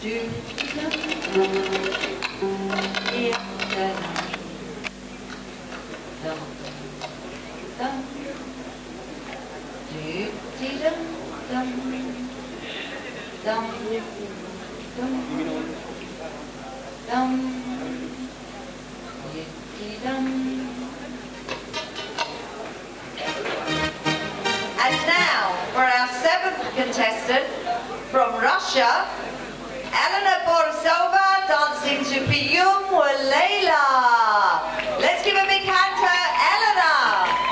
And now for our seventh contestant from Russia, Elena Borisova dancing to Fe Youm Leila. Let's give a big hand to Elena.